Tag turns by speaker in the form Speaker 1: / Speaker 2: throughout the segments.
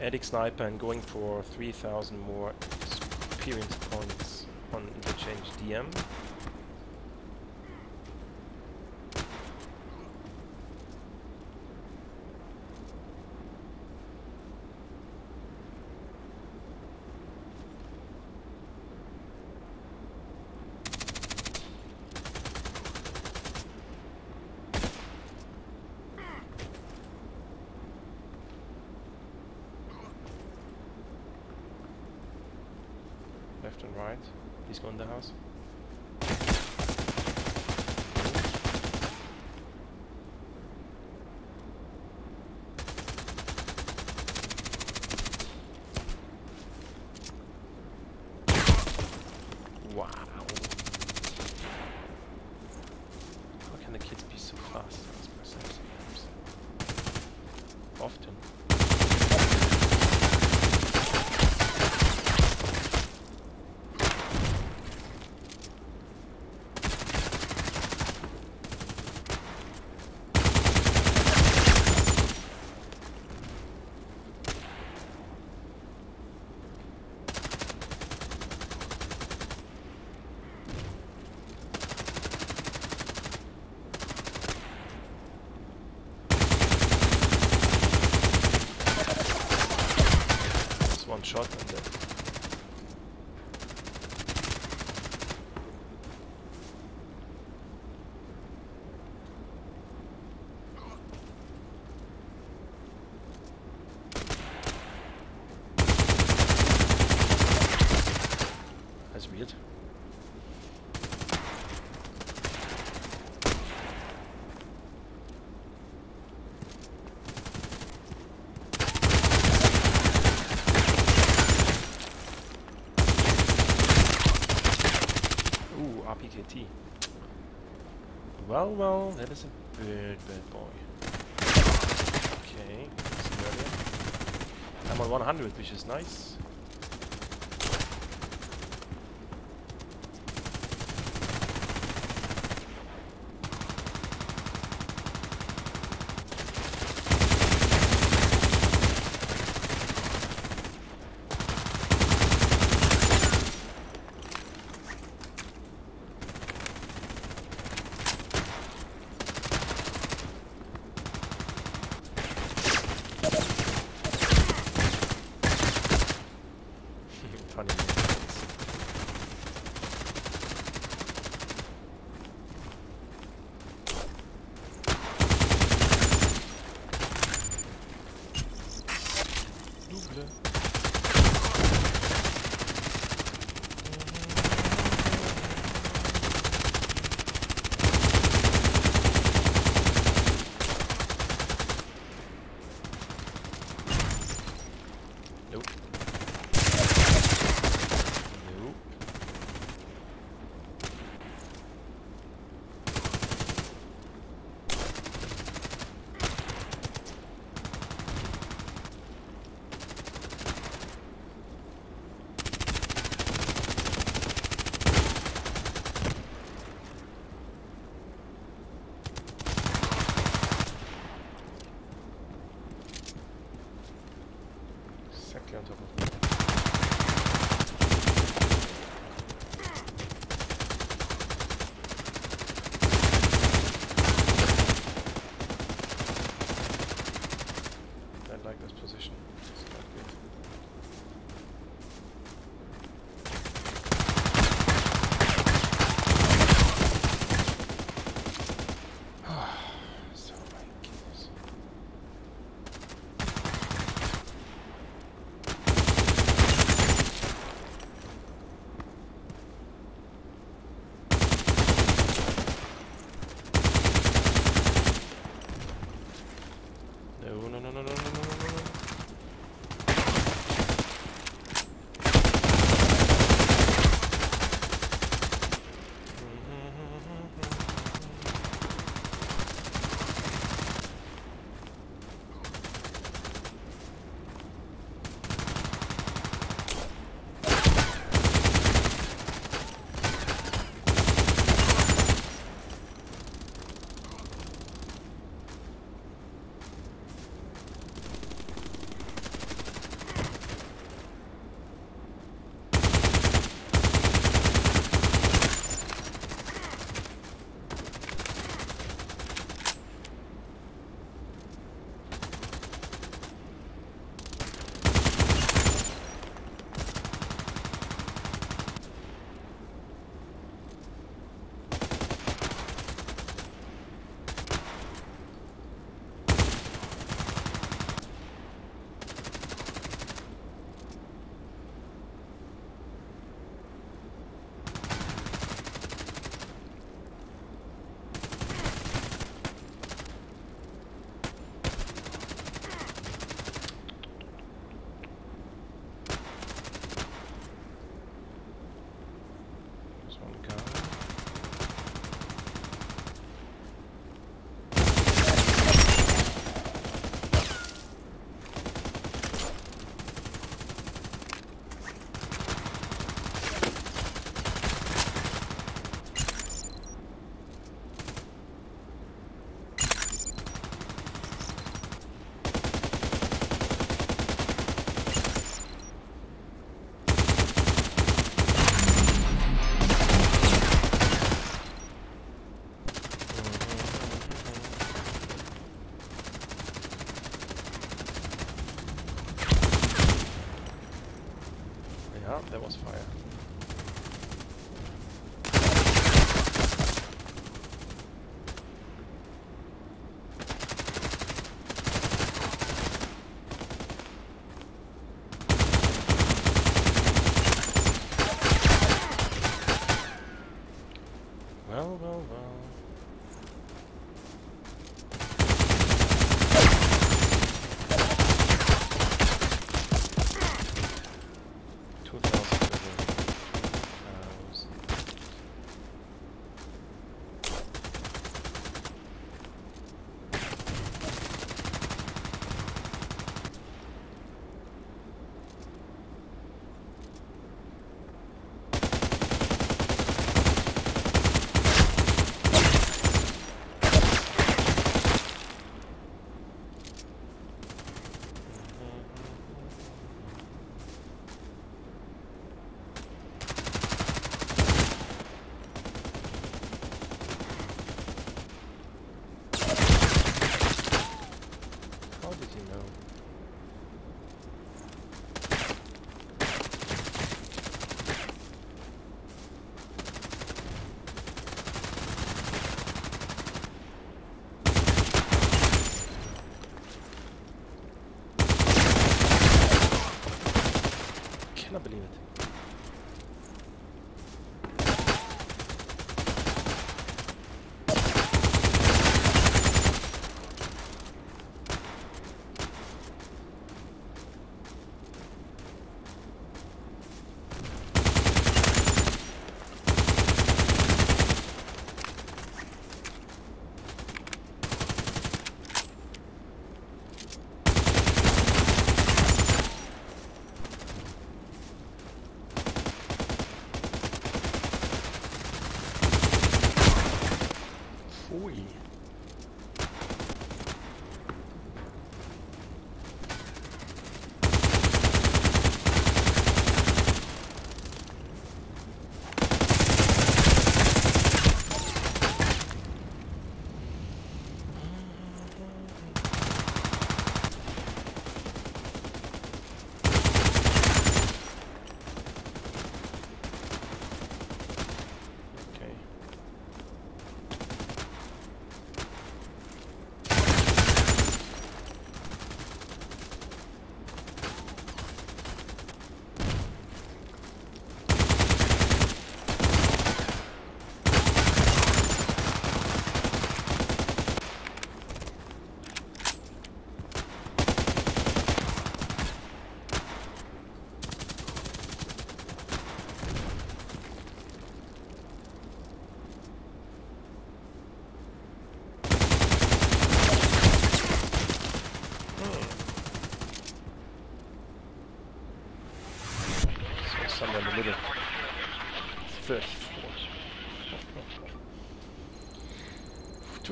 Speaker 1: ADXsniper and going for 3000 more experience points on Interchange DM. Left and right. Please go in the house. Well, well, that is a bad, bad boy. Okay. I'm on 100, which is nice. No, no, no, no,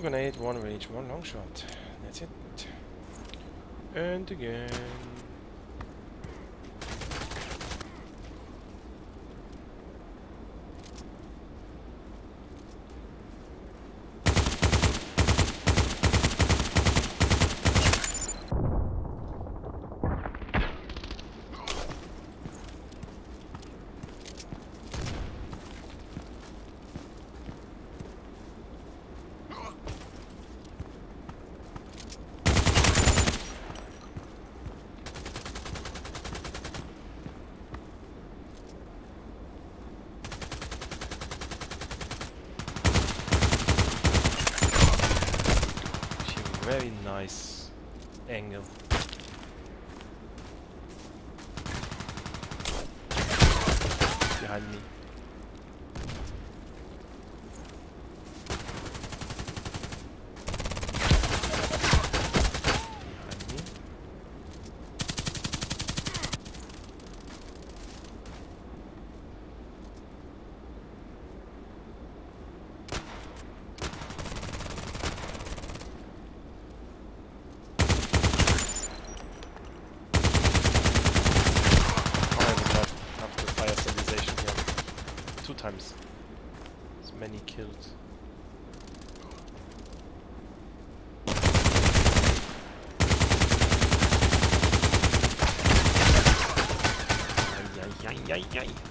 Speaker 1: Two grenade, one range, one long shot. That's it. And again. Very nice angle. Behind me. Many kills. Ay, ay, ay, ay, ay.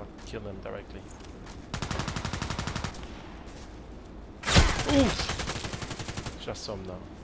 Speaker 1: Can I not kill them directly? Oof! Just some now.